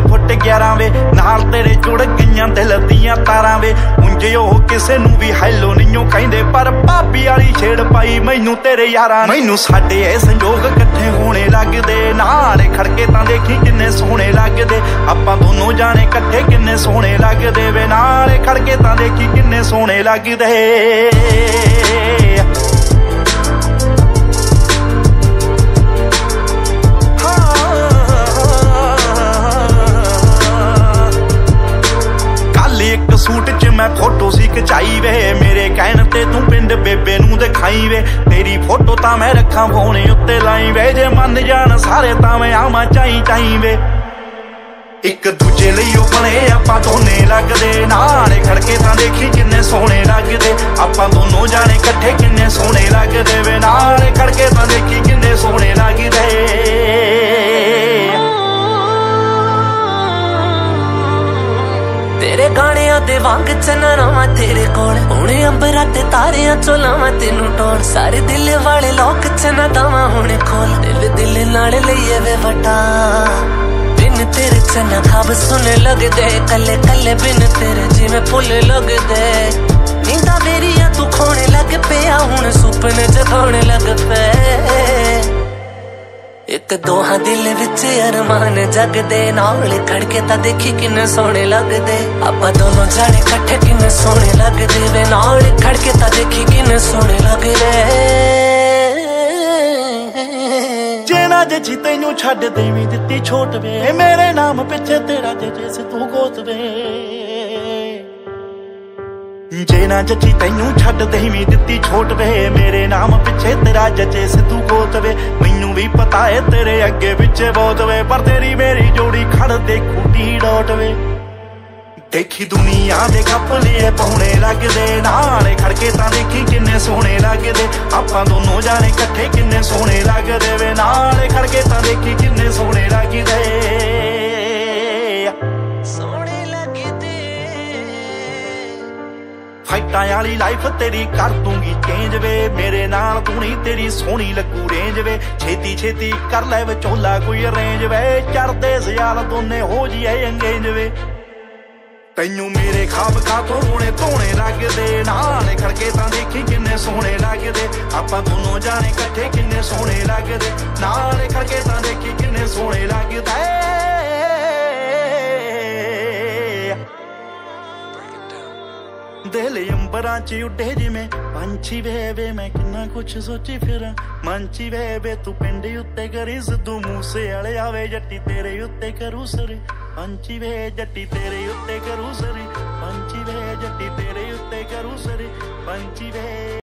ਫੁੱਟ 11 ਵੇ। ਨਾਲ ਤੇਰੇ ਜੁੜ ਗਈਆਂ ਦਿਲ ਦੀਆਂ ਤਾਰਾਂ ਵੇ। ਉਂਝ ਉਹ ਕਿਸੇ ਨੂੰ ਵੀ ਹੈਲੋ ਨਹੀਂਓ ਕਹਿੰਦੇ, ਪਰ ਭਾਬੀ ਵਾਲੀ ਛੇੜ ਪਾਈ ਮੈਨੂੰ ਤੇਰੇ ਯਾਰਾਂ ਮੈਨੂੰ ਸਾਡੇ ਇਹ ਸੰਜੋਗ ਇਕੱਠੇ ਹੋਣੇ ਲੱਗਦੇ। ਨਾਲ ਖੜਕੇ ਤਾਂ ਦੇਖੀ ਕਿੰਨੇ ਸੋਹਣੇ ਲੱਗਦੇ। ਆਪਾਂ ਦੋਨੋਂ ਜਾਣੇ ਇਕੱਠੇ ਕਿੰਨੇ ਸੋਹਣੇ ਲੱਗਦੇ ਵੇ। ਨਾਲ ਖੜਕੇ ਤਾਂ ਦੇਖੀ ਕਿੰਨੇ ਸੋਹਣੇ ਲੱਗਦੇ। ਖਚਾਈ ਵੇ। ਮੇਰੇ ਕਹਿਣ ਤੇ ਤੂੰ ਪਿੰਡ ਬੇਬੇ ਨੂੰ ਦਿਖਾਈ ਵੇ। ਤੇਰੀ ਫੋਟੋ ਤਾਂ ਮੈਂ ਰੱਖਾਂ, ਫੋਨ ਉੱਤੇ ਲਾਈ ਵੇ। ਜੇ ਮੰਨ ਜਾਣ ਸਾਰੇ ਤਾਂ ਮੈਂ ਆਵਾਂ ਚਾਈ ਚਾਈ ਵੇ। ਇੱਕ ਦੂਜੇ ਲਈ ਉਹ ਬਣੇ, ਆਪਾਂ ਦੋਨੇ ਲੱਗਦੇ। ਨਾਲੇ ਖੜਕੇ ਤਾਂ ਦੇਖੀ ਕਿੰਨੇ ਸੋਹਣੇ ਲੱਗਦੇ। ਆਪਾਂ ਦੋਨੋਂ ਜਾਣੇ ਇਕੱਠੇ ਕਿੰਨੇ ਸੋਹਣੇ ਲੱਗਦੇ ਵੇ। ਨਾਲੇ ਖੜਕੇ ਤਾਂ ਦੇਖੀ ਕਿੰਨੇ ਸੋਹਣੇ ਲੱਗਦੇ। ਤੇਰੇ ਦੇ ਵਾਂਗ ਚਨਰਾਵਾਂ ਤੇਰੇ ਕੋਲ। ਹੁਣ ਅੰਬਰਾਂ ਤੇ ਤਾਰਿਆਂ ਚੋਂ ਲਾਵਾਂ ਤੈਨੂੰ ਟੋਰ ਸਾਰੇ ਦਿਲ ਵਾਲੇ ਲੋਕ ਚਨਾ ਦਵਾ ਹੁਣੇ ਖੋਲ। ਦਿਲ ਦਿਲ ਨਾਲ ਲਈਏ ਵੇ ਵਟਾ। ਬਿਨ ਤੇਰੇ ਚਨਾ ਖਾਬ ਸੁਣ ਲੱਗਦੇ, ਕੱਲੇ ਕੱਲੇ ਬਿਨ ਤੇਰੇ ਜਿਵੇਂ ਫੁੱਲ ਲੱਗਦੇ। ਨੀਂਦਾਂ ਮੇਰੀਆਂ ਤੂੰ ਖੋਣੇ ਇੱਕ ਦੋਹਾਂ ਦਿਲ ਵਿੱਚ ਅਰਮਾਨ ਜਗਦੇ, ਨਾਲ ਖੜਕੇ ਤਾਂ ਦੇਖੀ ਕਿੰਨੇ ਸੋਹਣੇ ਲੱਗਦੇ। ਆਪਾਂ ਦੋਨੋਂ ਜਾਣੇ ਇਕੱਠੇ ਕਿੰਨੇ ਸੋਹਣੇ ਲੱਗਦੇ ਵੇ ਨਾਲ ਖੜਕੇ ਤਾਂ ਦੇਖੀ ਕਿੰਨੇ ਸੋਹਣੇ ਲੱਗਦੇ। ਜੇਣਾ ਜੇ ਤੈਨੂੰ ਛੱਡ ਦੇਵੀਂ ਦਿੱਤੀ ਛੋਟ ਵੇ, ਮੇਰੇ ਨਾਮ ਪਿੱਛੇ ਤੇਰਾ ਜੇ ਜਿਸ ਤੂੰ ਗੋਤ ਵੇ। ਜੇ ਨਾ ਜੱਜੀ ਤੈਨੂੰ ਛੱਡ ਦੇਵੀਂ ਦਿੱਤੀ ਛੋਟ ਵੇ, ਮੇਰੇ ਨਾਮ ਪਿੱਛੇ ਤੇਰਾ ਜੱਜੇ ਸਿੱਧੂ ਗੋਤ ਮੈਨੂੰ ਵੀ ਪਤਾ ਏ ਤੇਰੇ ਅੱਗੇ ਪਿੱਛੇ ਬਹੁਤ ਵੇ, ਪਰ ਤੇਰੀ ਮੇਰੀ ਜੋੜੀ ਖੜ ਦੇ ਖੂਟੀ ਡੋਟ ਵੇ। ਦੇਖੀ ਦੁਨੀਆ ਦੇ ਕੱਪਲੇ ਪਾਉਣੇ ਲੱਗਦੇ, ਨਾਲੇ ਖੜਕੇ ਤਾਂ ਦੇਖੀ ਕਿੰਨੇ ਸੋਹਣੇ ਲੱਗਦੇ। ਆਪਾਂ ਦੋਨੋਂ ਜਾਣੇ ਇਕੱਠੇ ਕਿੰਨੇ ਸੋਹਣੇ ਲੱਗਦੇ ਵੇ, ਨਾਲੇ ਖੜਕੇ ਤਾਂ ਦੇਖੀ ਕਿੰਨੇ ਸੋਹਣੇ ਲੱਗਦੇ। ਫਾਈਟਾਂ ਵਾਲੀ ਲਾਈਫ ਤੇਰੀ ਕਰ ਦੂੰਗੀ ਚੇਂਜ ਵੇ। ਮੇਰੇ ਨਾਲ ਤੂੰ ਤੇਰੀ ਸੋਹਣੀ ਲੱਗੂ ਰੇਂਜ ਵੇ। ਛੇਤੀ ਛੇਤੀ ਕਰ ਲੈ ਵਿਚੋਲਾ ਕੋਈ ਅਰੇਂਜ ਵੇ। ਚੜਦੇ ਸਿਆਲ ਦੋਨੇ ਹੋ ਜੀਏ ਅੰਗੇਜ ਵੇ। ਤੈਨੂੰ ਮੇਰੇ ਖਾਬ ਖਾਤੋਂ ਰੋਣੇ ਧੋਣੇ ਲੱਗਦੇ। ਨਾਲ ਖੜਕੇ ਤਾਂ ਦੇਖੀ ਕਿੰਨੇ ਸੋਹਣੇ ਲੱਗਦੇ। ਆਪਾਂ ਦੋਨੋਂ ਜਾਣੇ ਇਕੱਠੇ ਕਿੰਨੇ ਸੋਹਣੇ ਲੱਗਦੇ। ਨਾਲ ਖੜਕੇ ਤਾਂ ਦੇਖੀ ਕਿੰਨੇ ਸੋਹਣੇ ਦਿਲ ਅੰਬਰਾਂ 'ਚ ਉੱਡੇ ਜਿਵੇਂ। ਪੰਛੀ ਵੇ ਵੇ, ਮੈਂ ਕਿੰਨਾ ਕੁਛ ਸੋਚੀ ਫਿਰਾਂ। ਮੰਚੀ ਵੇ ਵੇ, ਤੂੰ ਪਿੰਡ ਉੱਤੇ ਕਰੀ ਸਿੱਧੂ ਮੂਸੇ ਵਾਲੇ ਆਵੇ, ਜੱਟੀ ਤੇਰੇ ਉੱਤੇ ਕਰੂ ਸਰੇ। ਪੰਛੀ ਵੇ ਜੱਟੀ ਤੇਰੇ ਉੱਤੇ ਕਰੂ ਸਰੇ। ਪੰਛੀ ਵੇ ਜੱਟੀ ਤੇਰੇ ਉੱਤੇ ਕਰੂ ਸਰੇ। ਪੰਛੀ ਵੇ